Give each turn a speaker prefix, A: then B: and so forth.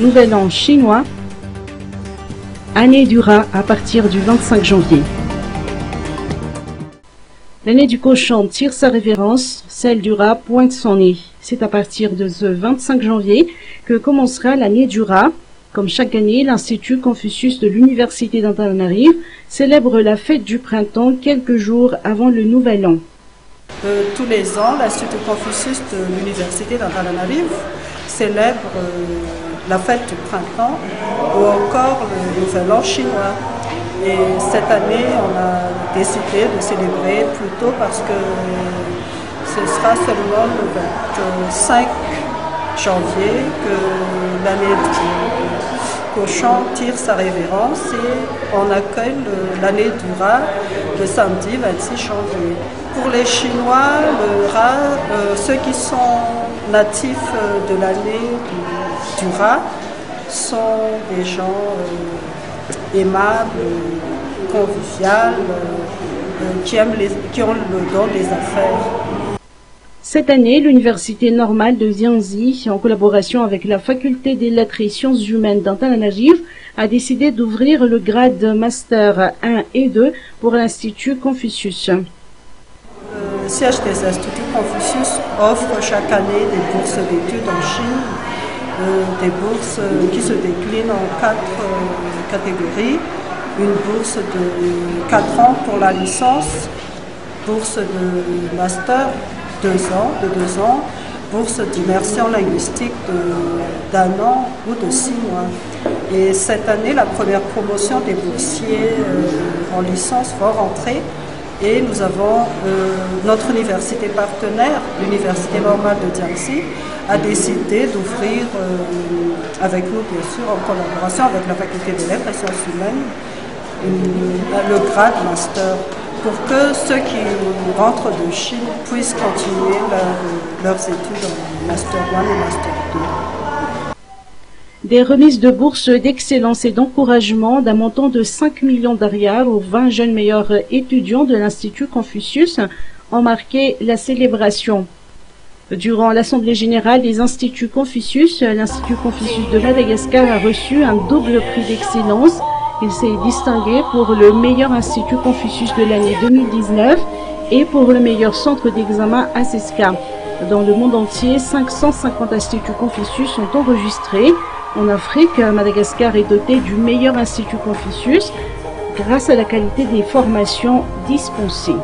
A: Nouvel An chinois, année du rat à partir du 25 janvier. L'année du cochon tire sa révérence, celle du rat pointe son nez. C'est à partir de ce 25 janvier que commencera l'année du rat. Comme chaque année, l'Institut Confucius de l'Université d'Antananarive célèbre la fête du printemps quelques jours avant le Nouvel An.
B: Euh, tous les ans, l'Institut Confucius de l'Université d'Antananarive célèbre euh, la fête du printemps ou encore le Nouvel An chinois. Et cette année, on a décidé de célébrer plus tôt parce que ce sera seulement le 25 janvier que l'année du cochon tire sa révérence et on accueille l'année du rat le samedi 26 janvier. Pour les Chinois, le rat, euh, ceux qui sont natifs euh, de l'année du, rat sont des gens euh, aimables, conviviales, qui, ont le don des affaires.
A: Cette année, l'Université normale de Xianxi, en collaboration avec la Faculté des lettres et sciences humaines d'Antananarive, a décidé d'ouvrir le grade Master 1 et 2 pour l'Institut Confucius.
B: Le siège des Instituts Confucius offre chaque année des bourses d'études en Chine, euh, des bourses qui se déclinent en quatre euh, catégories. Une bourse de 4 ans pour la licence, bourse de master deux ans, de deux ans, bourse d'immersion linguistique d'un an ou de six mois. Et cette année, la première promotion des boursiers euh, en licence va rentrer et nous avons euh, notre université partenaire, l'Université normale de Jiangxi, a décidé d'ouvrir, euh, avec nous bien sûr, en collaboration avec la faculté des lettres et sciences humaines, le grade master pour que ceux qui rentrent de Chine puissent continuer leurs études en Master 1 et Master
A: 2. Des remises de bourses d'excellence et d'encouragement d'un montant de 5 millions d'arias aux 20 jeunes meilleurs étudiants de l'Institut Confucius ont marqué la célébration. Durant l'Assemblée générale des Instituts Confucius, l'Institut Confucius de Madagascar a reçu un double prix d'excellence il s'est distingué pour le meilleur institut Confucius de l'année 2019 et pour le meilleur centre d'examen ACESCA. Dans le monde entier, 550 instituts Confucius sont enregistrés. En Afrique, Madagascar est doté du meilleur institut Confucius grâce à la qualité des formations dispensées.